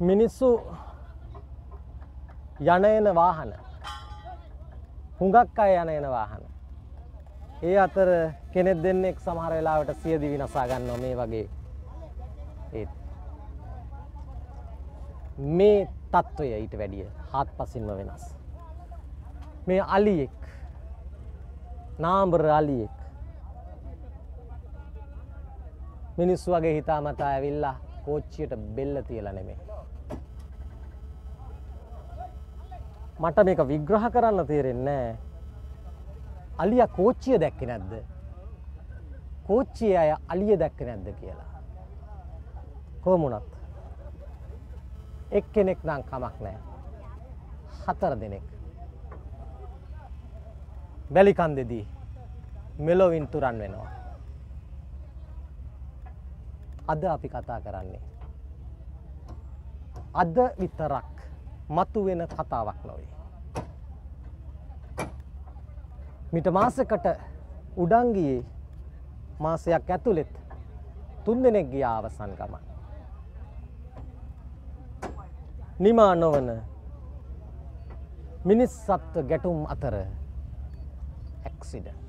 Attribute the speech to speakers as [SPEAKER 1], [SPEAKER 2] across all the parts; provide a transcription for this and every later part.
[SPEAKER 1] මිනිස්සු යන එන වාහන හුඟක් අය යන එන වාහන. ඒ අතර කෙනෙක් දෙන්නෙක් සමහර වෙලාවට සියදිවි නසා ගන්නවා මේ වගේ ඒත්. මේ තත්ත්වය ඊට වැඩිය හත් පසින්ම වෙනස්. මේ අලියෙක් නාම්බර අලියෙක් මිනිස්සු වගේ හිතාමතා ඇවිල්ලා කෝච්චියට බෙල්ල තියලා නෙමේ. මට මේක විග්‍රහ කරන්න තේරෙන්නේ අලිය කෝච්චිය දැක්කේ නැද්ද? කෝච්චියේ අය අලිය දැක්කේ නැද්ද කියලා. කොහොම වුණත් එක්කෙනෙක් නම් කමක් නැහැ. හතර දෙනෙක්. වැලිකන්දෙදී මෙලොවින් තුරන් වෙනවා. අද අපි කතා කරන්නේ. අද විතරක් මතු වෙන කතාවක් නොවේ. මිට මාසකට උඩංගියේ මාසයක් ඇතුළෙත් තුන් දෙනෙක් ගිය අවසන් ගමන්. නිමා නොවන මිනිස් සත්ව ගැටුම් අතර ඇක්සිඩන්ට්.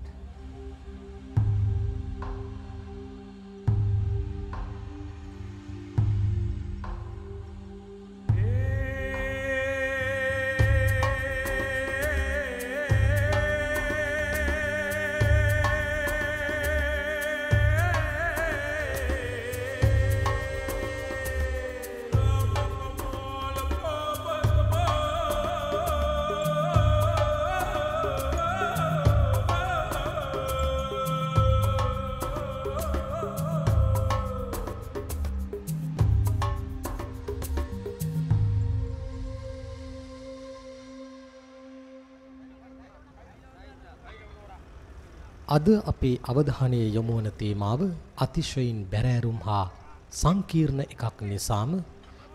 [SPEAKER 2] අද අපේ අවධානයේ යොමුවන තේමාව අතිශයින් බැරෑරුම් හා සංකීර්ණ එකක් නිසාම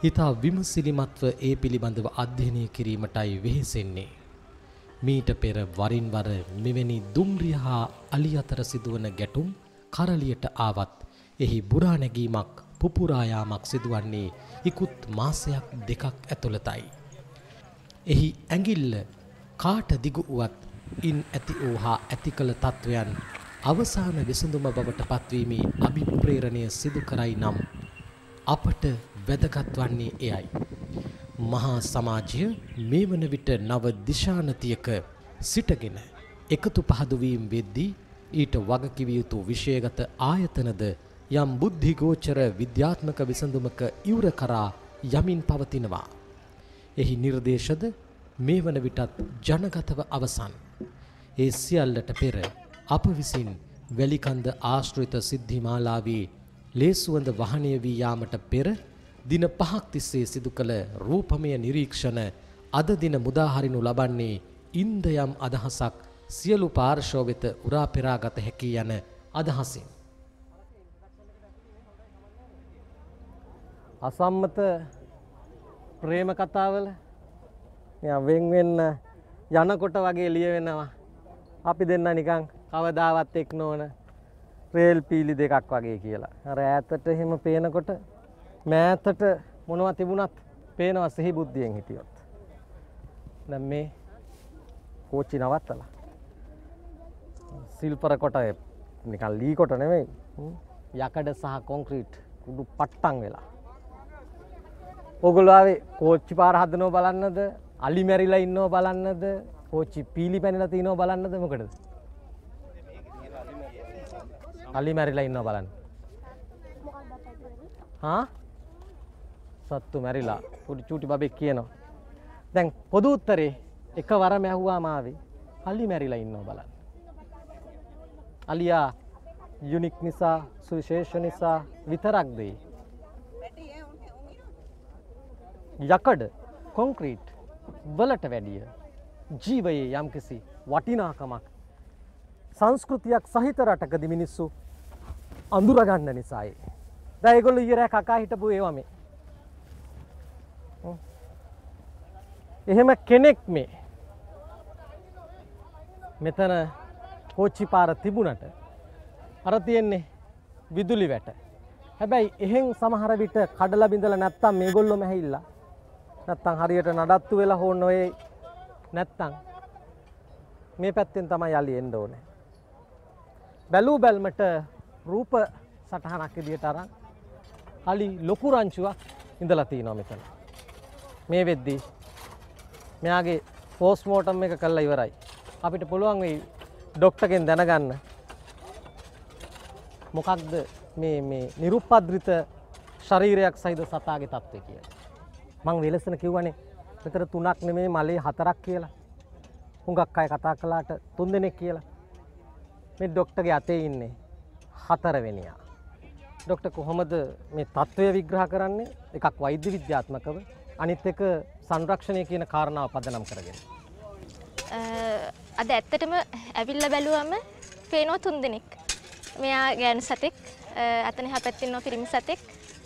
[SPEAKER 2] හිතා විමසිලිමත්ව ඒ පිළිබඳව අධ්‍යයනය කිරීමටයි වෙහෙසෙන්නේ. මීට පෙර වරින් වර මෙවැනි දුම්රිය හා අලි අතර සිදුවන ගැටුම් කරලියට ආවත් එහි බුරා නැගීමක් පුපුරා යාමක් සිදුවන්නේ ඉකුත් මාසයක් දෙකක් ඇතුළතයි. එහි ඇඟිල්ල කාට දිගු වුවත් ඉන් ඇති වූ හා ඇති කළ තත්ත්වයන් අවසාන විසඳුම බවට පත්වීමේ අභිප්‍රේරණය සිදු කරයි නම් අපට වැදගත් වන්නේ එයයි. මහා සමාජය මේ වන විට නව දිශානතියක සිටගෙන එකතු පහදුවීම් වෙද්දී ඊට වගකිවිය යුතු විෂයගත ආයතනද යම් බුද්ධිගෝචර විද්‍යාත්මක විසඳුමක ඉවර කරා යමින් පවතිනවා. එහි නිර්දේශද මේ වන විටත් ජනගතව අවසන්. ඒ සියල්ලට පෙර අප විසින් වැලිකන්ද ආශ්‍රිත සිද්ධිමාලාවේ ලේසුවඳ වහනය වී යාමට පෙර දින පහක් තිස්සේ සිදු කළ රූපමය නිරීක්ෂණ අද දින මුදාහරිනු ලබන්නේ ඉන්ද යම් අදහසක් සියලු පාර්ශව වෙත උරා පෙරා ගත හැකි යන අදහසින්.
[SPEAKER 1] අසම්මත ප්‍රේම කතාවල වෙන් වෙන්න යනකොට වගේ ලියවෙනවා. අපි දෙන්න නිකන් කවදාවත් එක් නොවන රේල් පීලි දෙකක් වගේ කියලා. අර ඈතට එහෙම පේනකොට මෑතට මොනවා තිබුණත් පේනවා සිහි බුද්ධියෙන් හිටියොත්. දැන් මේ කෝච්චි නවත්තලා. සිල්පර කොට නිකන් ලී කොට නෙමෙයි. යකඩ සහ කොන්ක්‍රීට් කුඩු පට්ටම් වෙලා. ඔගොල්ලෝ ආවේ කෝච්චි පාර හදනව බලන්නද අලි මැරිලා ඉන්නව බලන්නද කෝච්චි පීලි පැනලා තිනව බලන්නද මොකටද? අලි මැරිලා ඉන්නව බලන්න. හා? සත්තු මැරිලා. පොඩි චූටි බබෙක් කියනවා. දැන් පොදු උත්තරේ එක වරම ඇහුවාම ආවේ අලි මැරිලා ඉන්නව බලන්න. අලියා යුනික් නිසා සුවිශේෂ නිසා විතරක් දෙයි යකඩ කොන්ක්‍රීට් වලට වැඩිය. ජීවයේ යම්කිසි වටිනාකමක් සංස්කෘතියක් සහිත රටකද මිනිස්සු අඳුරගන්න නිසායි. දැයගොල්ල ඉරෑ කකා හිටපු ඒවමේ. එහෙම කෙනෙක් මේ මෙතන කෝච්චි පාර තිබුණට අර තියෙන්නේ විදුලි වැට. හැබැයි එහෙන් සමහර විට කඩලා බිඳලා නැත්තම් මේගොල්ලොම ඇහිල්ලා නැත්තම් හරියට නඩත්තු වෙලා හෝ නොවේ නැත්තම් මේ පැත්තෙන් තමයි යලි එන්න ඕනේ. බැලූ බැල්මට රූප සටහනක් විදියට අරන් අලි ලොකු රංචුවක් ඉඳලා තියෙනවා මෙතන. මේ වෙද්දී මෙයාගේ පෝස්ට්මෝටම් එක කළා ඉවරයි. අපිට පුළුවන් වෙයි ඩොක්ටර්ගෙන් දැනගන්න මොකක්ද මේ මේ නිරුපද්‍රිත ශරීරයක් සහිත සතාගේ තත්ත්වය කියලා. මං වෙලසන කිව්වනේ මෙතන තුනක් නෙමේ මලේ හතරක් කියලා. හුඟක් අය කතා කළාට තුන් දෙනෙක් කියලා. මේ ඩොක්ටර්ගේ අතේ ඉන්නේ හතරවෙනියා. ඩොක්ටර් කොහොමද මේ තත්ත්වය විග්‍රහ කරන්නේ එකක් වෛද්‍ය විද්‍යාත්මකව අනිත් එක සංරක්ෂණය කියන කාරණාව පදනම් කරගෙන.
[SPEAKER 3] අද ඇත්තටම ඇවිල්ල බැලුවම පේනෝ තුන් දෙනෙක් මෙයා ගෑනු සතෙක් අතන හ පැත්තින්න පිරිමි සතෙක්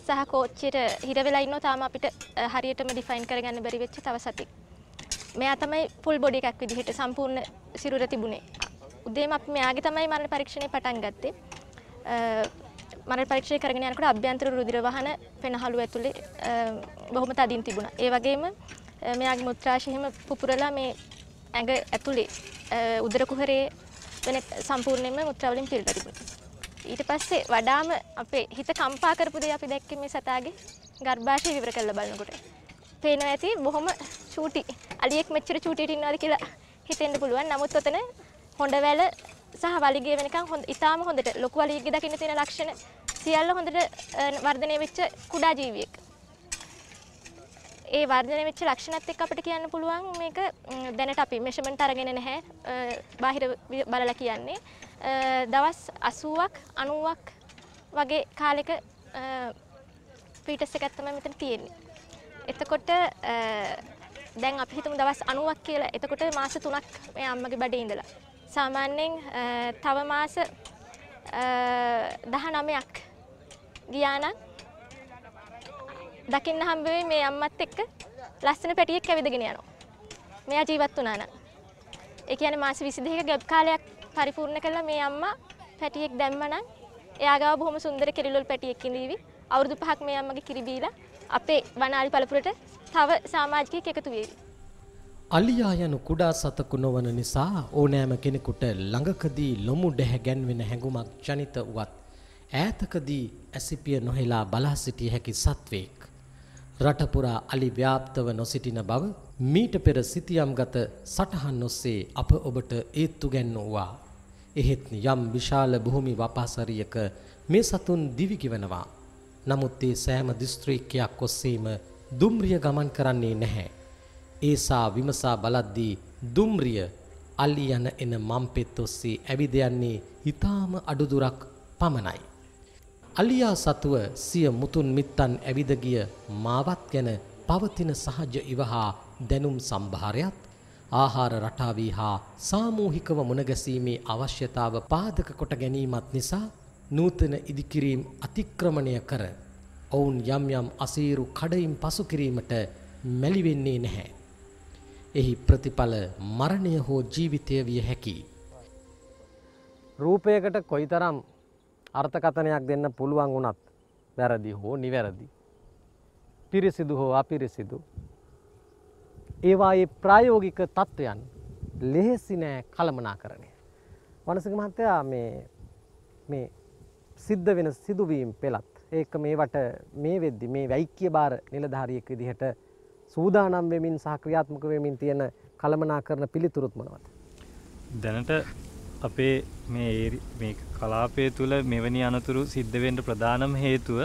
[SPEAKER 3] සහ කෝච්චයට හිරවෙලා ඉන්න තාම අපිට හරියටම ඩිෆයින් කරගන්න බැරි වෙච්ච තව සතෙක් මෙයා තමයි පුල් බොඩි එකක් විදිහට සම්පූර්ණ සිරුර තිබුණේ උදේම අපි මෙයාගේ තමයි මරණ පරීක්ෂණය පටන් ගත්තේ මරණ පරීක්ෂණය කරගෙන යනකොට අභ්‍යන්තර රුධිර වහන පෙනහළු ඇතුලේ බොහොම තදින් තිබුණා. ඒ වගේම මෙයාගේ මුත්‍රාශය එහෙම පුපුරලා මේ ඇඟ ඇතුලේ උදර කුහරේ වෙන සම්පූර්ණයෙන්ම මුත්‍රා වලින් පිරලා තිබුණා. ඊට පස්සේ වඩාම අපේ හිත කම්පා කරපු දේ අපි දැක්කේ මේ සතාගේ ගර්භාෂය විවර කරලා බලනකොට. පේනවා ඇති බොහොම චූටි අලියෙක් මෙච්චර චූටියට ඉන්නවද කියලා හිතෙන්න පුළුවන්. නමුත් ඔතන හොඬවැල සහ වලිගය වෙනකන් හොඳ ඉතාම හොඳට ලොකු වලිගය දකින්න තියෙන ලක්ෂණ සියල්ල හොඳට වර්ධනය වෙච්ච කුඩා ජීවියෙක්. ඒ වර්ධනය වෙච්ච ලක්ෂණත් එක්ක අපිට කියන්න පුළුවන් මේක දැනට අපි මෙෂර්මන්ට් අරගෙන නැහැ බාහිර බලලා කියන්නේ දවස් 80ක් 90ක් වගේ කාලෙක ෆීටස් එකක් තමයි මෙතන තියෙන්නේ. එතකොට දැන් අපි හිතමු දවස් 90ක් කියලා. එතකොට මාස 3ක් මේ අම්මගේ බඩේ ඉඳලා. සාමාන්‍යයෙන් තව මාස 19ක් ගියා නම් දකින්න හම්බ වෙයි මේ අම්මත් එක්ක ලස්සන පැටියෙක් ඇවිදගෙන යනවා. මෙයා ජීවත් වුණා නම්. ඒ කියන්නේ මාස 22ක ගැප් කාලයක් පරිපූර්ණ කළා මේ අම්මා පැටියෙක් දැම්මනම් එයා ගාව බොහොම සුන්දර කිරිලොල් පැටියෙක් ඉඳීවි. අවුරුදු 5ක් මේ අම්මගේ කිරි බීලා අපේ වනාලි පළපුරට තව සමාජිකයෙක් එකතු වේවි.
[SPEAKER 2] අලියා යනු කුඩා සතකු නොවන නිසා ඕනෑම කෙනෙකුට ළඟකදී ලොමු ඩැහැ ගැන්වෙන හැඟුමක් ජනිත වුවත් ඈතකදී ඇසිපිය නොහෙලා බලා සිටිය හැකි සත්වයෙක්. රටපුරා අලි ව්‍යාප්තව නොසිටින බව මීට පෙර සිතියම්ගත සටහන් ඔස්සේ අප ඔබට ඒත්තු ගැන්වූවා. එහෙත් යම් විශාල භූමි වපාසරියක මේ සතුන් දිවිගෙවනවා. නමුත් ඒ සෑම දිස්ත්‍රික්කයක් ඔස්සේම දුම්රිය ගමන් කරන්නේ නැහැ. ඒසා විමසා බලද්දී දුම්රිය අලි යන එන මම්පෙත් ඔස්සේ ඇවිද යන්නේ ඊටාම අඩුදුරක් පමණයි. අලියා සතුව සිය මුතුන් මිත්තන් ඇවිද ගිය මාවත් ගැන පවතින සහජ ඉවහා දැනුම් සම්භාරයත් ආහාර රටාවී හා සාමූහිකව මුණගැසීමේ අවශ්‍යතාව පාදක කොට ගැනීමත් නිසා නූතන ඉදිකිරීම් අතික්‍රමණය කර ඔවුන් යම් යම් අසීරු කඩයිම් පසු කිරීමට මැලි වෙන්නේ නැහැ. එහි ප්‍රතිඵල මරණය හෝ ජීවිතය විය හැකියි.
[SPEAKER 1] රූපයකට කොයිතරම් අර්ථකථනයක් දෙන්න පුළුවන් වුණත් වැරදි හෝ නිවැරදි. පිරිසිදු හෝ අපිරිසිදු. ඒවායේ ප්‍රායෝගික තත්ත්වයන් ලෙහෙසි නෑ කළමනා කරණය. වනසික මහත්තයා මේ සිද්ධ වෙන සිදුවීම් පෙළත් ඒක මේවට මේ වෙද්දි මේ වැයික්‍ය බාර නිලධාරියෙක් විදිහට සූදානම් වෙමින් සහ ක්‍රියාත්මක වෙමින් තියෙන කළමනා කරන පිළිතුරුත් මොනවද?
[SPEAKER 4] දැනට අපේ මේ කලාපය තුළ මෙවැනි අනතුරු සිද්ධ වෙන්න ප්‍රධානම හේතුව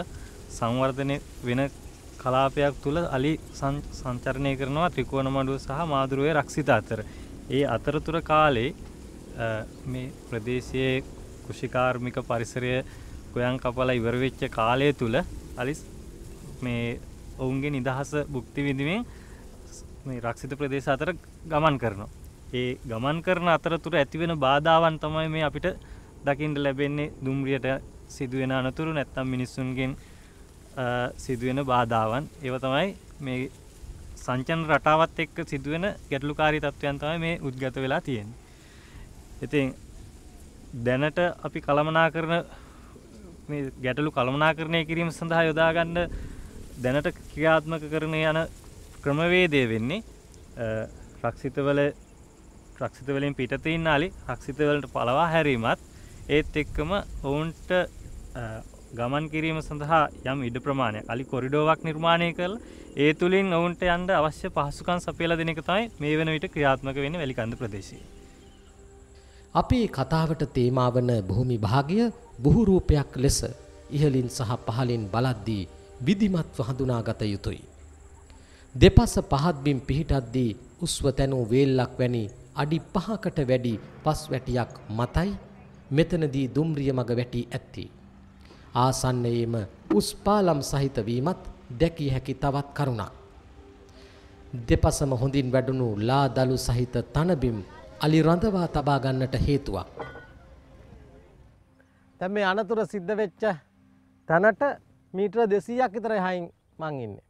[SPEAKER 4] සංවර්ධනය වෙන කලාපයක් තුළ අලි සංචරණය කරනවා ත්‍රිකෝණ මඩුව සහ මාදුරුවේ රක්ෂිත අතර. ඒ අතරතුර කාලේ මේ ප්‍රදේශයේ කෘෂිකාර්මික පරිසරය ගොයන් කපලා ඉවර වෙච්ච කාලය තුල අලි මේ ඔවුන්ගේ නිදහස භුක්ති විඳිමින් මේ රක්ෂිත ප්‍රදේශ අතර ගමන් කරනවා. ඒ ගමන් කරන අතරතුර ඇතිවෙන බාධාවන් තමයි මේ අපිට දකිින්ට ලැබෙන්නේ දුම්රියට සිදුවෙන අනතුරු නැත්තම් මිනිස්සුන්ගෙන් සිදුවෙන බාධාවන් ඒව තමයි මේ සංචන රටාවත් එක්ක සිදුවෙන ගැටලුකාරී තත්ත්වයන් තමයි මේ උද්ගත වෙලා තියෙන්නේ. ඉතින් දැනට අපි කළමනා කරන මේ ගැටලු කළමනාකරණය කිරීම සඳහා යොදාගන්න දැනට ක්‍රියාත්මක කරන යන ක්‍රමවේදය වෙන්නේ රක්ෂිතවල රක්ෂිතවලින් පිටතින් අලි රක්ෂිතවලට පලවා හැරීමත් ඒත් එක්කම ඔවුන්ට ගමන් කිරීම සඳහා යම් ඉඩ ප්‍රමාණය අලි කොරිඩෝවක් නිර්මාණය කරල ඒ තුළින් ඔවුන්ට යන්ට අවශ්‍ය පහසුකන් සපයල දෙනෙක තමයි මේ වන විට ක්‍රියාත්මක වෙන වැලිකන්ද ප්‍රදේශී.
[SPEAKER 2] අපේ කතාවට තේමාවන භූමි භාගය බුහුරූපයක් ලෙස ඉහලින් සහ පහලින් බලද්දී විදිමත්ව හඳුනාගත යුතුයි. දෙපස පහත්බිම් පිහිටද්දී උස්ව තැනූ වේල්ලක් වැනි අඩි පහකට වැඩි පස් වැටියක් මතයි මෙතනදී දුම්රිය මග වැටී ඇත්ති. ආසන්නයේම උස්පාලම් සහිත වීමත් දැකිය හැකි තවත් කරුණක්. දෙපසම හොඳින් වැඩුණු ලා දලු සහිත තනබිම් අලි රඳවා තබා ගන්නට හේතුවක්.
[SPEAKER 1] දැන් මේ අනතුර සිද්ධ වෙච්ච තැනට මීටර 200ක් විතර එහයින් මං ඉන්නේ.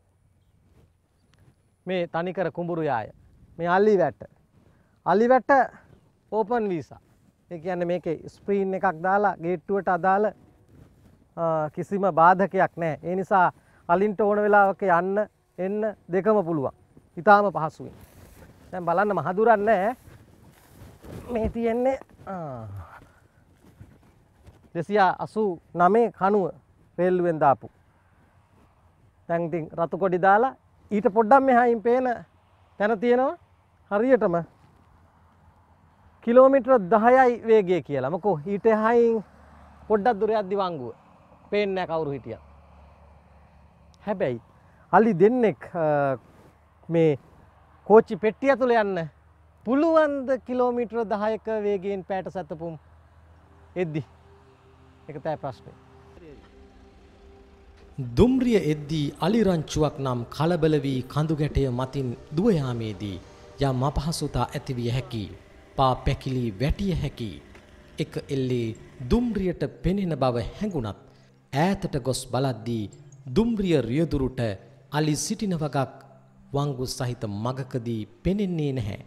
[SPEAKER 1] මේ තනිකර කුඹුරු යාය. මේ අලි වැට. අලි වැට ඕපන් වීසා. ඒ කියන්නේ මේකේ ස්ක්‍රීන් එකක් දාලා ගේට්ටුවට අදාළ කිසිම බාධකයක් නැහැ. ඒ නිසා අලින්ට ඕන වෙලාවක යන්න එන්න දෙකම පුළුවන්. ඊටාම පහසුවෙන්. දැන් බලන්න මහදුරක් නැහැ. මේ තියෙන්නේ දෙසියා අසූ නමේ කනුව රේල්ලුවෙන් දාපු. තැන්තින් රතු කොඩි දාලා ඊට පොඩ්ඩම් මෙහායින් පේන තැන තියෙනවා හරියටම කිලෝමිටර දහයයි වේගේ කියලා මකෝ ඊට හයින් පොඩ්ඩක් දුරයක් දිවංගුව පේන්න කවුරු හිටිය. හැබැයි අලි දෙන්නෙක් මේ කෝච්චි පෙට්ටිය තුළ යන්න පුළුවන්ද කිලෝමිටර දහයක වේගෙන් පෑට සැතපුම් එද්දි එක තෑ ප්‍රශ්නය.
[SPEAKER 2] දුම්රිය එද්දී අලිරංචුවක් නම් කලබල වී කඳු ගැටය මතින් දුවයාමේදී යම් අපහසුතා ඇතිවිය හැකි පා පැකිලී වැටිය හැකි එක එල්ලේ දුම්රියට පෙනෙන බව හැඟුණත් ඈතට ගොස් බලද්දී දුම්රිය රියදුරුට අලි සිටින වගක් වංගු සහිත මගකදී පෙනෙන්නේ නැහැ.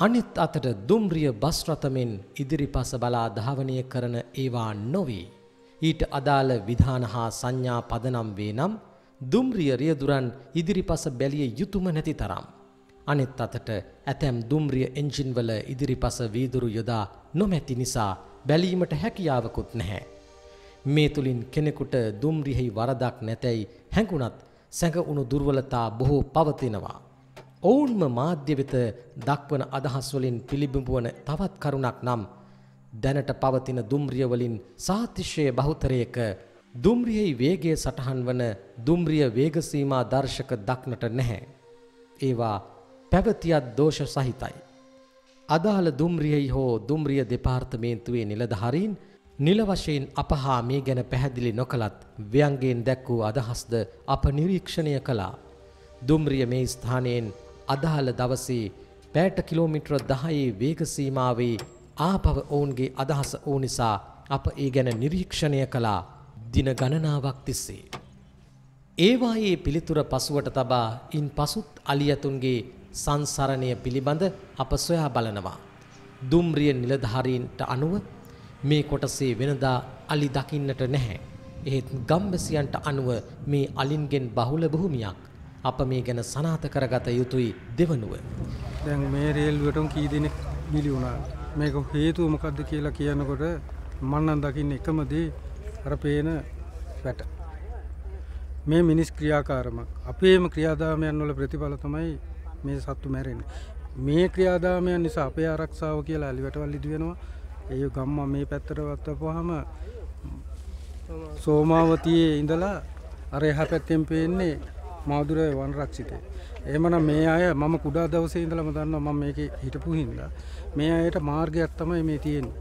[SPEAKER 2] අනිත් අතට දුම්රිය බස් රථමෙන් ඉදිරිපස බලා ධාවනය කරන ඒවා නොවේ. ඊට අදාළ විධාන හා සංඥා පදනම් වේ නම් දුම්රිය රියදුරන් ඉදිරිපස බැලිය යුතුම නැති තරම්. අනෙත් අතට ඇතැම් දුම්රිය එන්ජින්වල ඉදිරිපස වීදුරු යොදා නොමැති නිසා බැලීමට හැකියාවකුත් නැහැ. මේ තුළින් කෙනෙකුට දුම්රියෙහි වරදක් නැතැයි හැඟුණත් සැඟවුණු දුර්වලතා බොහෝ පවතිනවා. ඔවුන්ම මාධ්‍ය වෙත දක්වන අදහස් වලින් පිළිබිඹුවන තවත් කරුණක් නම් දැනට පවතින දුම්රිය වලින් සාතිශය බහුතරයක දුම්රියෙහි වේගය සටහන් වන දුම්රිය වේග සීමා දර්ශක දක්නට නැහැ. ඒවා පැවතියත් දෝෂ සහිතයි. අදාළ දුම්රියෙහි හෝ දුම්රිය දෙපාර්තමේන්තුවේ නිලධාරීන් නිල වශයෙන් අප හා මේ ගැන පැහැදිලි නොකලත් ව්‍යංගයෙන් දැක් වූ අදහස්ද අප නිරීක්ෂණය කළා. දුම්රිය මේ ස්ථානයෙන් අදාළ දවසේ පෑට කිලෝමිට්‍ර දහයේ වේග සීමාවේ ආපව ඔවුන්ගේ අදහස වූ නිසා අප ඒ ගැන නිරීක්ෂණය කළා දින ගණනාවක් තිස්සේ. ඒවායේ පිළිතුර පසුවට තබා ඉන් පසුත් අලියතුන්ගේ සංසරණය පිළිබඳ අප සොයා බලනවා. දුම්රිය නිලධාරීන්ට අනුව මේ කොටසේ වෙනදා අලි දකින්නට නැහැ. එහෙත් ගම්බැසියන්ට අනුව මේ අලින්ගෙන් බහුල භූමියක් අප මේ ගැන සනාත කරගත යුතුයි දෙවනුව.
[SPEAKER 5] දැන් මේ රේල්ුවටම කී දෙනෙක් බිලි වුණා. මේක හේතුව මොකක්ද කියලා කියනකොට මන්නන් දකින්න එකමදී අර පේන වැට. මේ මිනිස් ක්‍රියාකාරමක් අපේම ක්‍රියාදාමයන් වල ප්‍රතිඵල තමයි මේ සත්තු මැරෙන. මේ ක්‍රියාදාමයන් නිසා අපේ ආරක්ෂාව කියලා අලිවටවල් ඉදි වෙනවා. ඒ ගම්ම මේ පැත්තට වත්තපුවාම සෝමාවතියේ ඉඳලා අර එහා පැත්තෙන් පේන්නේ මාදුර වනරක්ෂිතය. එහෙමනම් මේ අය මම කුඩා දවසේ ඉඳලම දන්නවා මම මේකේ හිටපු හින්දා මේ අයට මාර්ගයක් තමයි මේ තියෙන්නේ.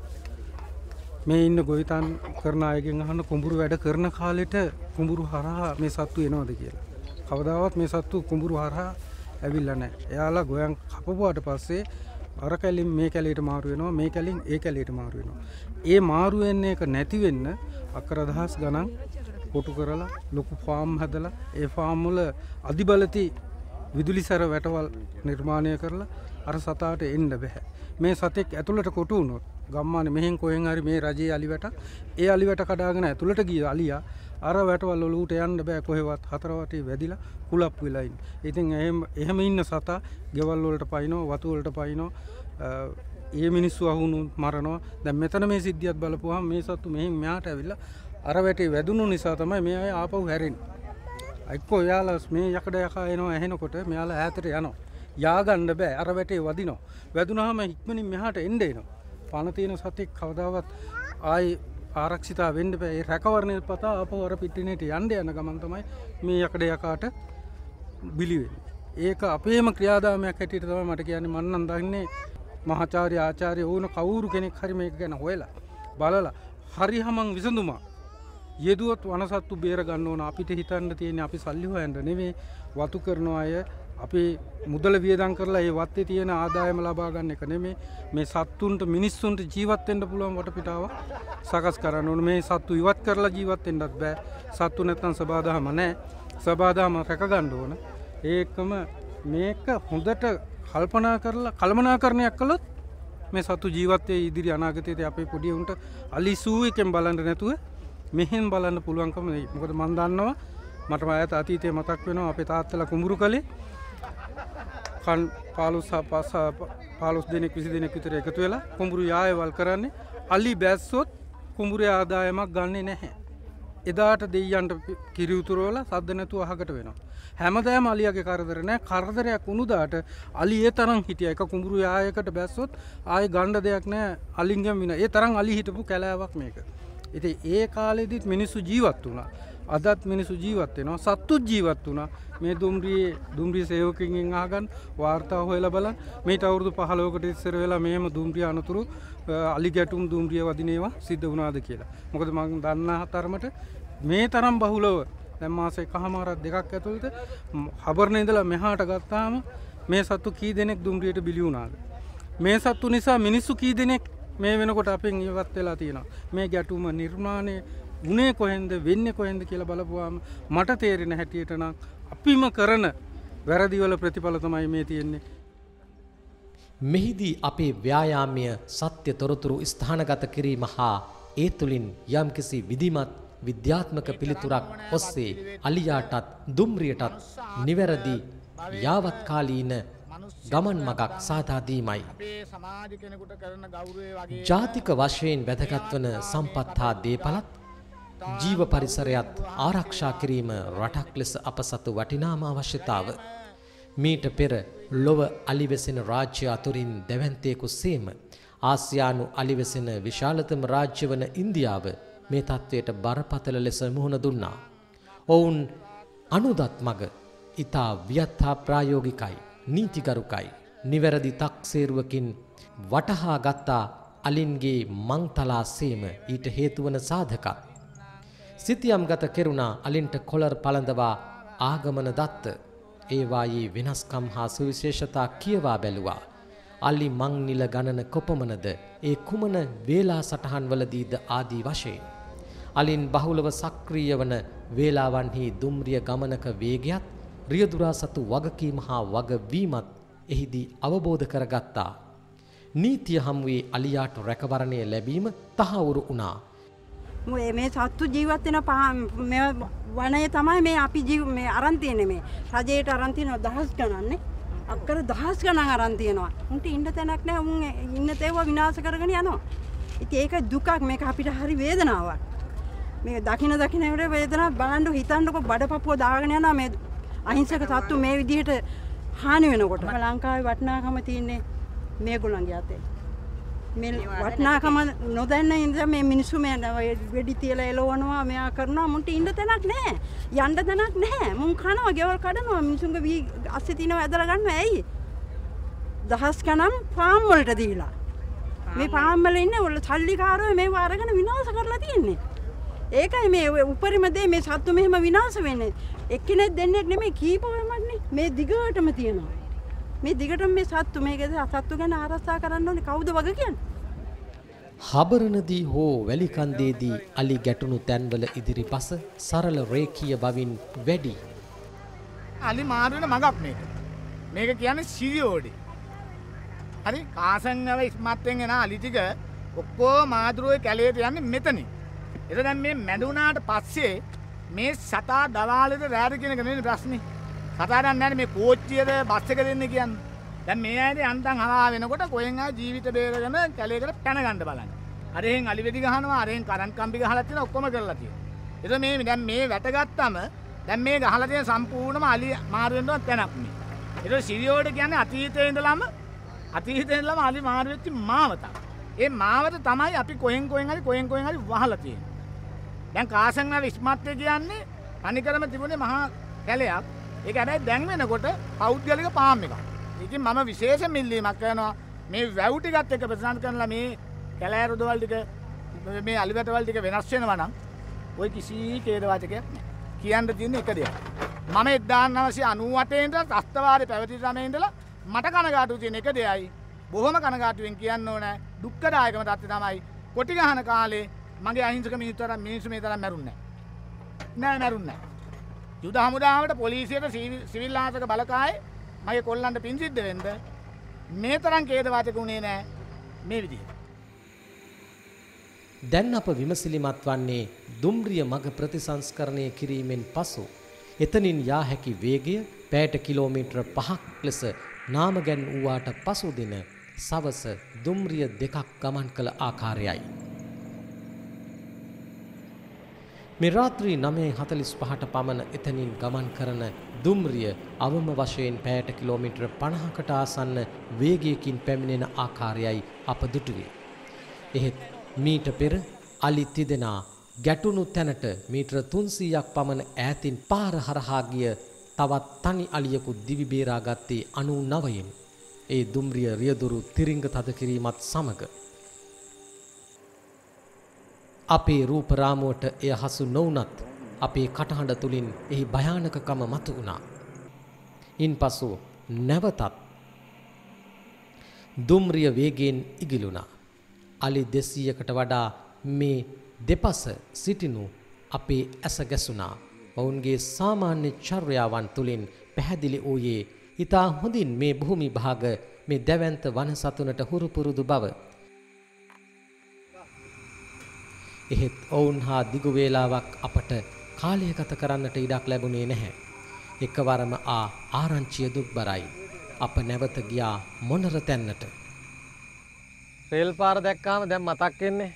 [SPEAKER 5] මේ ඉන්න ගොවිතන් කරන අයගෙන් අහන්න කුඹුරු වැඩ කරන කාලෙට කුඹුරු හරහා මේ සත්තු එනවද කියලා. කවදාවත් මේ සත්තු කුඹුරු හරහා ඇවිල්ලා නැහැ. එයාලා ගොයන් කපපුවාට පස්සේ අර කැලින් මේ කැලේට මාරු වෙනවා මේ කැලින් ඒ කැලේට මාරු වෙනවා. ඒ මාරු වෙන්නේ එක නැති වෙන්න අක්කර දහස් ගණන් කොටු කරලා ලොකු ෆාම් හදලා ඒ ෆාම් වල අධිබලති විදුලිසර වැටවල් නිර්මාණය කරලා අර සතාට එන්න බැහැ. මේ සතෙක් ඇතුළට කොටු වුණොත් ගම්මාන මෙහෙන් කොහෙන් හරි මේ රජයේ අලිවැට ඒ අලිවැට කඩාගෙන ඇතුළට ගිය අලියා අර වැටවල් වලට යන්න බෑ කොහෙවත් හතරවටේ වැදිලා කුලප් වෙලා ඉන්නේ. ඉතින් එහෙම එහෙම ඉන්න සතා ගෙවල් වලට පයින්නවා වතු වලට පයින්නවා ඒ මිනිස්සු අහුණු මරනවා. දැන් මෙතන මේ සිද්ධියත් බලපුවාම මේ සත්තු මෙහෙන් මෙහාට ඇවිල්ලා අර වැටේ වැදුණු නිසා තමයි මේ අය ආපහු හැරෙන්නේ. එක්කෝ එයාලා මේ යකඩ යකා එනවා ඇහෙනකොට මෙයාලා ඈතට යනවා. යාගන්න බෑ අර වැටේ වදිනවා. වැදුනහම ඉක්මනින් මෙහාට එන්න එනවා. පණ තියෙන සතෙක් කවදාවත් ආයි ආරක්ෂිතා වෙන්න බෑ. ඒ රැකවරණය පතා ආපහු අර පිටිනේට යන්න යන ගමන් තමයි මේ යකඩ යකාට බිලි වෙන්නේ. ඒක අපේම ක්‍රියාදාමයක් හැටියට තමයි මට කියන්නේ මම නම් දන්නේ මහාචාර්ය ආචාර්ය වුණ කවුරු කෙනෙක් හරි මේක ගැන හොයලා බලලා හරි හමං විසඳුමක් යෙදුවත් වනසත්තු බේර ගන්න ඕන අපිට හිතන්න තියෙන අපි සල්ලි හොයන්න නෙමේ වතු කරන අය අපි මුදල වියදම් කරලා ඒ වත්තේ තියෙන ආදායම ලබා ගන්න එක නෙමේ. මේ සත්තුන්ට මිනිස්සුන්ට ජීවත් වෙන්න පුළුවන් වටපිටාවක් සකස් කරන්න ඕන. මේ සත්තු ඉවත් කරලා ජීවත් වෙන්නත් බෑ. සත්තු නැත්තම් සබාදහම නැහැ සබාදහම රැක ගන්න ඕන. ඒකම මේක හොඳට කල්පනා කරලා කළමනාකරණයක් කළොත් මේ සතු ජීවත්තය ඉදිරි අනාගතයට අපේ පොඩිය උන්ට අලිසූ එකෙන් බලන්න නැතුව මෙහෙන් බලන්න පුළුවන්කම නෙයි. මොකද මන් දන්නවා මටම ඇත අතීතය මතක් වෙනවා අපේ තාත්තලා කුඹුරු කළේ කන් පාලුස් හා පස් හා ප- පාලොස් දෙනෙක් විසි දෙනෙක් විතර එකතු වෙලා කුඹුරු යායවල් කරන්නේ අලි බැස්සොත් කුඹුරේ ආදායමක් ගන්නේ නැහැ. එදාට දෙයියන්ට පි- කිරිඋතුරෝල සද්ද නැතුව අහකට වෙනවා. හැමදෑම අලියගේ කරදර නෑ කරදරයක් වුණුදාට අලි ඒ තරම් හිටිය එක කුඹුරු යායකට බැස්සොත් ආය ගණ්ඩ දෙයක් නෑ අලින්ගම් වින ඒ තරම් අලි හිටපු කැලෑවක් මේක. ඉති ඒ කාලෙදිත් මිනිස්සු ජීවත් වුණා. අදත් මිනිසු ජීවත් වෙනවා සත්තුත් ජීවත් වුණා මේ දුම්රියේ දුම්රිය සේවකින්ගෙන් ආගන් වාර්තා හොයලා බලන් මේට අවුරුදු පහලෝකට ඉස්සර වෙලා මෙහෙම දුම්රිය අනතුරු අ, අලි ගැටුම් දුම්රිය වදිනේවා සිද්ධ වුණාද කියලා. මොකද මම දන්නා තරමට මේ තරම් බහුලව දැන් මාස එකහමාරක් දෙකක් ඇතුළත ම්, හබර්න ඉඳලා මෙහාට ගත්තාම මේ සත්තු කී දෙනෙක් දුම්රියට බිලි වුණාද. මේ සත්තු නිසා මිනිස්සු කී දෙනෙක් මේ වෙනකොට අපෙන් ඉවත් වෙලා තියෙනවා. මේ ගැටුම නිර්මාණය ගුණේ කොහෙන්ද වෙන්න කොහෙන්ද කියලා බලපුවාම මට තේරෙන හැටියට නම් අපිම කරන වැරදිවල ප්‍රතිඵල තමයි මේ තියෙන්නේ.
[SPEAKER 2] මෙහිදී අපේ ව්‍යායාමය සත්‍ය තොරතුරු ස්ථානගත කිරීම හා ඒ තුළින් යම්කිසි විධිමත් විද්‍යාත්මක පිළිතුරක් ඔස්සේ අලියාටත් දුම්රියටත් නිවැරදි යාවත්කාලීන ගමන් මගක් සාධාදීමයි.
[SPEAKER 6] සමාජ කෙනෙකුට කරන ගෞරවය වගේ
[SPEAKER 2] ජාතික වශයෙන් වැදගත්වන සම්පත් හා දේපලත් ජීව පරිසරයත් ආරක්ෂා කිරීම රටක් ලෙස අප සතු වටිනාම අවශ්‍යතාව. මීට පෙර ලොව අලිවෙසෙන රාජ්‍ය අතුරින් දැවන්තයෙකු සේම ආසියානු අලිවෙසෙන විශාලතම රාජ්‍ය වන ඉන්දියාව මේ තත්ත්වයට බරපතල ලෙස මුහුණ දුන්නා. ඔවුන් අනුදත් මග ඉතා වියත්හා ප්‍රායෝගිකයි නීතිගරුකයි නිවැරදි තක්සේරුවකින් වටහා ගත්තා අලින්ගේ මංතලා සේම ඊට හේතුවන සාධකත්. සිතියම් ගත කෙරුණා අලින්ට කොලර් පළඳවා ආගමන දත්ත ඒවායේ වෙනස්කම් හා සුවිශේෂතා කියවා බැලුවා. අල්ලි මංනිල ගණන කොපමණද ඒ කුමන වේලා සටහන්වලදීද ආදී වශයෙන්. අලින් බහුලව සක්‍රීය වන වේලාවන්හි දුම්රිය ගමනක වේගයත් රියදුරා සතු වගකීම හා වගවීමත් එහිදී අවබෝධ කරගත්තා. නීතිය හමුවේ අලියාට රැකවරණය ලැබීම තහවුරු වුණා.
[SPEAKER 7] මේ මේ සත්තු ජීවත් වෙන පහ මේ වනයේ තමයි මේ අපි ජීව මේ අරන් තියෙන්නේ මේ. රජයට අරන් තියෙනවා දහස් ගණන්නේ. අක්කර දහස් ගණන් අරන් තියෙනවා. උන්ට ඉන්න තැනක් නැහැ. උන් ඉන්න තේව විනාශ කරගෙන යනවා. ඉතින් ඒක දුකක්. මේක අපිට හරි වේදනාවක්. මේ දකින දකින විට වේදනාවක්. බලන්න හිතන්නකො බඩපපුව දාගෙන යනවා මේ අහිංසක සත්තු මේ විදිහට හානි වෙනකොට. ලංකාවේ වටිනාකම තියෙන්නේ මේගොල්ලන්ගේ අතේ. මේ වටනාකම නොදැන්න ඉඳ මේ මිනිස්සු මේ වෙඩි තියලා එලවනවා මෙයා කරනවා මුන්ට ඉන්න තැනක් නෑ යන්න තැනක් නෑ මුන් කනවා ගෙවල් කඩනවා මිනිසුන්ගේ වී අස්සේ තිනව ඇදලා ගන්නවා. ඇයි? දහස් ගණන් ෆාම් වලට දීලා. මේ ෆාම් වල ඉන්නේ ඔල සල්ලිකාරයෝ මේව අරගෙන විනාශ කරලා තියෙන්නේ. ඒකයි මේ උපරිම දේ මේ සත්තු මෙහෙම විනාශ වෙන්නේ. එක්කෙනෙක් දෙන්නෙක් නෙමෙයි කීපවෙමත්නේ මේ දිගටම තියෙනවා මේ දිගටම මේ සත්තු මේක සත්තු ගැන ආරක්ෂා කරන්න ඕනේ කවුද වග කියන්නේ
[SPEAKER 2] හබරනදී හෝ වැලිකන්දේදී අලි ගැටුණු තැන්වල ඉදිරිපස සරල රේකීය බවින් වැඩි.
[SPEAKER 6] අලි මාරුවෙන මගක් මේක මේක කියන්නේ සිරියෝඩි. හරි කාසංගව ඉස්මත්තෙන් එන අලිටික ඔක්කෝ මාදුරුවේ කැලේට යන්නේ මෙතනින්. එත දැන් මේ මැඩුනාට පස්සේ මේ සතා රෑට කියන නෙවෙයි ප්‍රශ්නේ. සතා දන්නේ නැහැ මේ කෝච්චියද බස් එක දෙන්නේ කියන්නේ. දැන් මේ ඇයිද යන්තම් හරහා වෙනකොට කොහෙන් ආ ජීවිත බේරගෙන කැලේකට පැන ගන්න බලන්න. අරහෙන් අලි වෙඩි ගහනවා අරහෙන් කරන්ට් කම්බි ගහලා තියෙන ඔක්කොම කරලා තියෙනවා. එතකොට මේ දැන් මේ වැටගත්තම දැන් මේ ගහලා තියෙන සම්පූර්ණම අලි මාරු වෙනවා තැනක් මේ. ඒක සිරියෝඩ කියන්නේ අතීතයේ ඉඳලම අතීතයේ ඉඳලම අලි මාරු වෙච්ච මාවතක්. ඒ මාවත තමයි අපි කොහෙන් කොහෙන් හරි කොහෙන් කොහෙන් හරි වහලා තියෙන්නේ. දැන් කාසංගල ඉස්මත්ය කියන්නේ අනිකරම තිබුණේ මහා කැලයක්. ඒක හැබැයි දැන් වෙනකොට පෞද්ගලික පාම් එකක්. ඉතින් මම විශේෂ මිල්ලීමක් කරනවා මේ වැව් ටිකත් එක්ක ප්‍රසන්න කරලා මේ කැලෑ රොදවල් ටික මේ අලිවැටවල් ටික වෙනස් වෙනවා නම් ඔය කිසි ඛේදවාචකයක් නැහැ. කියන්න තියෙන එක දෙයක්. මම 1998 ඉඳලා අස්තවාරේ පැවති සමයේ ඉඳලා මට කනගාටු තියෙන එක දෙයයි. බොහොම කනගාටුවෙන් කියන්න ඕන දුක්ඛදායකම තත්ත්වය තමයි කොටි ගහන කාලේ මගේ අහිංසක මිනිස්සුන්ට මිනිස්සු මේ තරම් මැරුන්නේ නැහැ. නෑ මැරුන්නේ නැහැ. යුද හමුදාවට පොලිසියට සිවිල් ආසක බලකායේ මගේ කොල්ලන්ට පින් සිද්ධ වෙන්න මේ තරම් ඛේදවාචක උනේ නෑ මේ විදිහට.
[SPEAKER 2] දැන් අප විමසිලිමත් වන්නේ දුම්රිය මග ප්‍රතිසංස්කරණය කිරීමෙන් පසු එතනින් යා හැකි වේගය පෑට කිලෝමීට්‍ර පහක් ලෙස නාමගැන් වූවාට පසු දින සවස දුම්රිය දෙකක් ගමන් කළ ආකාරයයි. මේ රාත්‍රී 9:45ට පමණ එතනින් ගමන් කරන දුම්රිය අවම වශයෙන් පැයට කිලෝමීටර 50කට ආසන්න වේගයකින් පැමිණෙන ආකාරයයි අප දුටුවේ. එහෙත් මීට පෙර අලි තිදෙනා ගැටුණු තැනට මීටර 300ක් පමණ ඈතින් පාර හරහා ගිය තවත් තනි අලියෙකු දිවි බේරා ගත්තේ 99න්. ඒ දුම්රිය රියදුරු තිරිංග තද කිරීමත් සමග අපේ රූප රාමුවට එය හසු නොවුනත් අපේ කටහඬ තුලින් එහි භයානකකම මතු වුණා. ඉන්පසු නැවතත් දුම්රිය වේගයෙන් ඉගිලුණා. අලි 200කට වඩා මේ දෙපස සිටිනු අපේ ඇස ගැසුණා. ඔවුන්ගේ සාමාන්‍ය චර්යාවන් තුලින් පැහැදිලි වූයේ ඊතා හොඳින් මේ භූමි භාග මේ දැවැන්ත වන සතුනට හුරු පුරුදු බව එහෙත් ඔවුන් හා දිගු වේලාවක් අපට කාලය ගත කරන්නට ඉඩක් ලැබුණේ නැහැ. එකවරම ආ ආරංචිය දුක්බරයි. අප නැවත ගියා මොනර තැන්නට.
[SPEAKER 1] රේල් පාර දැක්කාම දැන් මතක් වෙන්නේ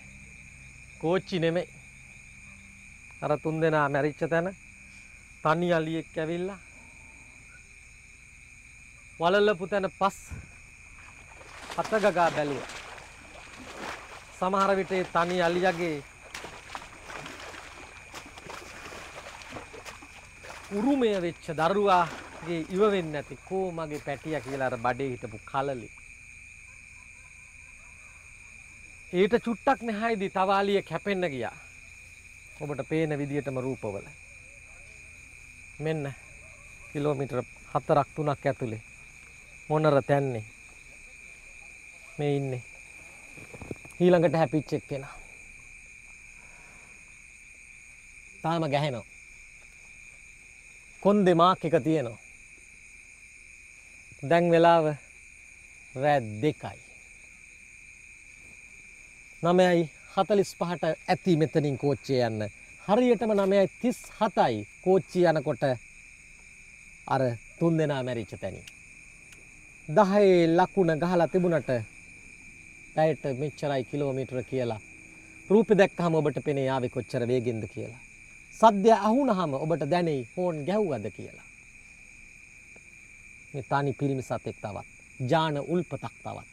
[SPEAKER 1] කෝච්චි නෙමෙයි. අර තුන් දෙනා මැරිච්ච තැන තනි අලියෙක් ඇවිල්ලා වලල්ලපු තැන පස් අතගගා බැලුවා. සමහර විට ඒ තනි අලියගේ උරුමය වෙච්ච දරුවාගේ ඉව වෙන්නේ නැති කෝ මගේ පැටිය කියලා අර බඩේ හිටපු කලලි. ඊට චුට්ටක් නැහැයිදී තවාලිය කැපෙන්න ගියා. ඔබට පේන විදියටම රූපවල. මෙන්න කිලෝමීටර හතරක් තුනක් ඇතුලේ මොනර තැන්නේ මේ ඉන්නේ ඊළඟට හැපිච්ච එක්කෙනා. තාම ගැහෙනවා. කොන් දෙමාක් එක තියෙනවා. දැන් වෙලාව රෑ දෙකයි. නමයයි හතලිස් පහට ඇති මෙතනින් කෝච්චය යන්න. හරියටම නමයයි තිස් හතයි කෝච්චි යනකොට අර තුන් දෙනා මැරිච්ච තැනි. දහයේ ලකුණ ගහලා තිබුණට පැයට මෙච්චරයි කිලෝමීටර කියලා. රූපෙ දැක්කහම ඔබට පෙනේ ආවේ කොච්චර වේගෙන්ද කියලා. සද්දය අහුනහම ඔබට දැනෙයි හෝන් ගැහුවද කියලා. මේ තනි පිරිමි සතෙක් තවත්. ජාන උල්පතක් තවත්.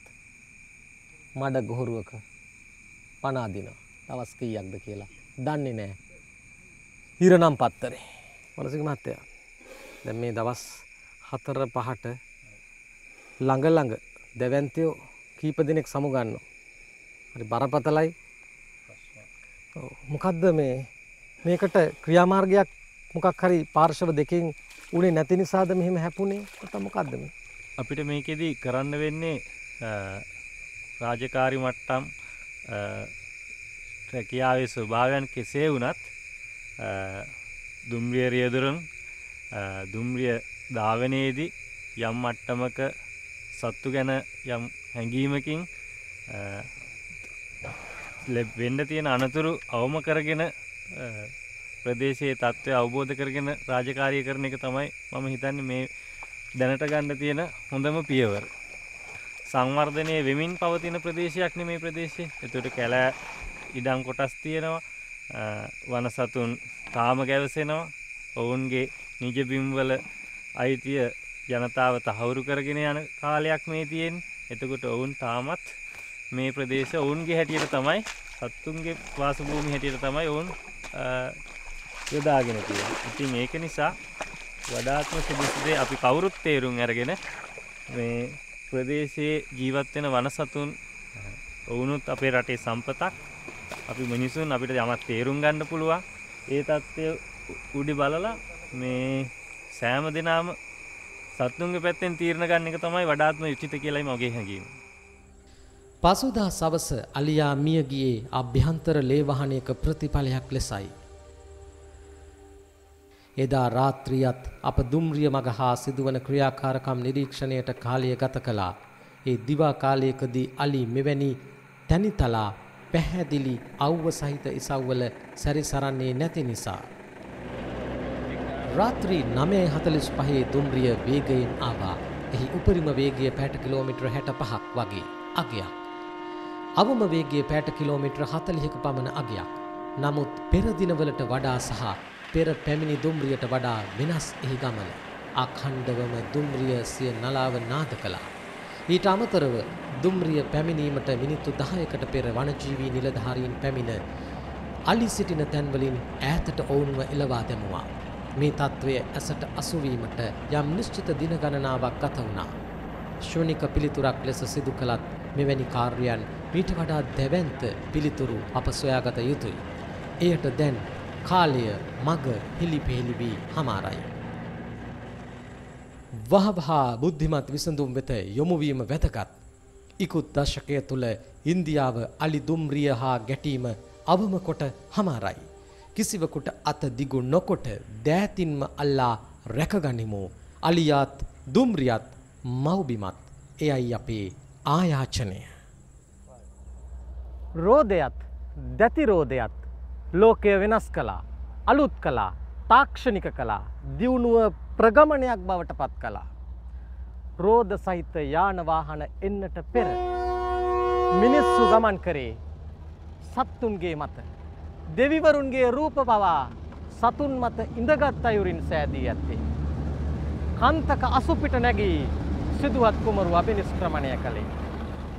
[SPEAKER 1] මඩ ගොහරුවක පනාදිනවා. දවස් කීයක්ද කියලා. දන්නේ නෑ. හිරනම් පත්තරේ. මනසික මහත්තයා. දැන් මේ දවස් හතර පහට ළඟ ළඟ දැවැන්තයෝ කීප දෙනෙක් සමුගන්නවා. හරි බරපතලයි. ඔව් මොකද්ද මේ මේකට ක්‍රියාමාර්ගයක් මොකක් හරි පාර්ශව දෙකෙන් උනේ නැති නිසාද මෙහෙම හැපුණේ නැත්නම් මොකද්ද මේ?
[SPEAKER 4] අපිට මේකෙදි කරන්න වෙන්නේ රාජකාරි මට්ටම් රැකියාවේ ස්වභාවයන් කෙසේ වුණත් දුම්රිය රියදුරන් දුම්රිය ධාවනයේදී යම් මට්ටමක සත්තු ගැන යම් හැඟීමකින් අ, ලැබ- වෙන්න තියෙන අනතුරු අවම කරගෙන අ, ප්‍රදේශයේ තත්ත්වය අවබෝධ කරගෙන රාජකාරිය කරන එක තමයි මම හිතන්නේ මේ දැනට ගන්න තියෙන හොඳම පියවර. සංවර්ධනය වෙමින් පවතින ප්‍රදේශයක් නෙමේ ප්‍රදේශය. එතකොට කැලෑ ඉඩම් කොටස් තියෙනවා. අ, වනසතුන් තාම ගැවසෙනවා. ඔවුන්ගේ නිජබිම්වල අයිතිය ජනතාව තහවුරු කරගෙන යන කාලයක් මේ තියෙන්නේ. එතකොට ඔවුන් තාමත් මේ ප්‍රදේශ ඔවුන්ගේ හැටියට තමයි සත්තුන්ගේ වාසභූමි හැටියට තමයි ඔවුන් අ, යොදාගෙන තියෙන්නේ. ඉතින් ඒක නිසා වඩාත්ම සුදුසු දේ අපි කවුරුත් තේරුම් අරගෙන මේ ප්‍රදේශයේ ජීවත් වෙන වනසතුන් ඔවුනුත් අපේ රටේ සම්පතක්. අපි මිනිසුන් අපිට යමක් තේරුම් ගන්න පුළුවන්. ඒ தත්ත්වය උඩි බලලා මේ සෑම දිනම සත්තුන්ගේ පැත්තෙන් තීරණ ගන්න එක තමයි වඩාත්ම උචිත කියලායි මගේ හැඟීම.
[SPEAKER 2] පසුදා සවස අලියා මිය ගියේ අභ්‍යන්තර ලේවාහනයක ප්‍රතිඵලයක් ලෙසයි. එදා රාත්‍රියත් අප දුම්රිය මග හා සිදුවන ක්‍රියාකාරකම් නිරීක්ෂණයට කාලය ගත කළා. ඒ දිවා කාලයකදී අලි මෙවැනි තැනිතලා පැහැදිලි අව්ව සහිත ඉසව්වල සැරිසරන්නේ නැති නිසා. රාත්‍රී නමය හතලිස් පහේ දුම්රිය වේගයෙන් ආවා. එහි උපරිම වේගය පැට කිලෝමිට්‍ර හැට පහක් වගේ අගයක්. අවම වේගේ පෑට කිලෝමිට්‍ර හතලිහක පමණ අගයක්. නමුත් පෙරදිනවලට වඩා සහ පෙර පැමිණි දුම්රියට වඩා වෙනස් එහි ගමන. අඛණ්ඩවම දුම්රිය සිය නලාව නාද කළා. ඊට අමතරව දුම්රිය පැමිණීමට මිනිත්තු දහයකට පෙර වනජීවී නිලධාරීන් පැමිණ අලි සිටින තැන්වලින් ඈතට ඔවුන්ව එලවා දැමුවා. මේ තත්ත්වය ඇසට අසුවීමට යම් නිශ්චිත දින ගණනාවක් ගත වුණා. ශ්‍රණික පිළිතුරක් ලෙස සිදු කළත් මෙවැනි කාර්යයන් මීට වඩා දැවැන්ත පිළිතුරු අප සොයාගත යුතුයි. එයට දැන් කාලය මග හිලිපෙහෙලි වී හමාරයි. වහවහා බුද්ධිමත් විසඳුම් වෙත යොමුවීම වැදගත්. ඉකුත් දශකය තුළ ඉන්දියාව අලි දුම්රිය හා ගැටීම අවම කොට හමාරයි. කිසිවකුට අත දිගු නොකොට දෑතින්ම අල්ලා රැකගනිමු. අලියාත් දුම්රියත් මව්බිමත් එයයි අපේ ආයාචනය.
[SPEAKER 1] රෝධයත් දැතිරෝධයත් ලෝකය වෙනස් කලා අලුත් කලා තාක්ෂණික කලා දියුණුව ප්‍රගමනයක් බවට පත් කලා. රෝධ සහිත යානවාහන එන්නට පෙර. මිනිස්සු ගමන් කරේ සත්තුන්ගේ මත. දෙවිවරුන්ගේ රූප පවා සතුන් මත ඉඳගත් අයුරින් සෑදී ඇත්තේ. කන්තක අසුපිට නැගී සිදුවත් කුමරු අභිනිස්ක්‍රමණය කළේ.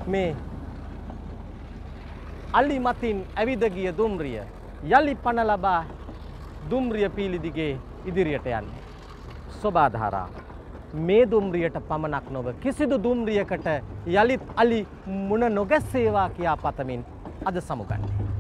[SPEAKER 1] මේ අලි මතින් ඇවිදගිය දුම්රිය යළි පණ ලබා දුම්රිය පීලිදිගේ ඉදිරියට යන්නේ. ස්වබාධාරා. මේ දුම්රියට පමණක් නොව කිසිදු දුම්රියකට යළිත් අලි මුණ නොගැස්සේවා කියා පතමින් අද සමුගන්නේ.